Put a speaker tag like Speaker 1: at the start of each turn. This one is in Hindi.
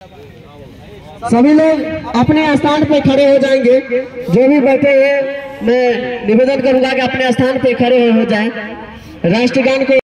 Speaker 1: सभी लोग अपने स्थान पर खड़े हो जाएँगे। जो भी बैठे हैं, मैं निवेदन करूँगा कि अपने स्थान पर खड़े हो जाएँ। राष्ट्रगान को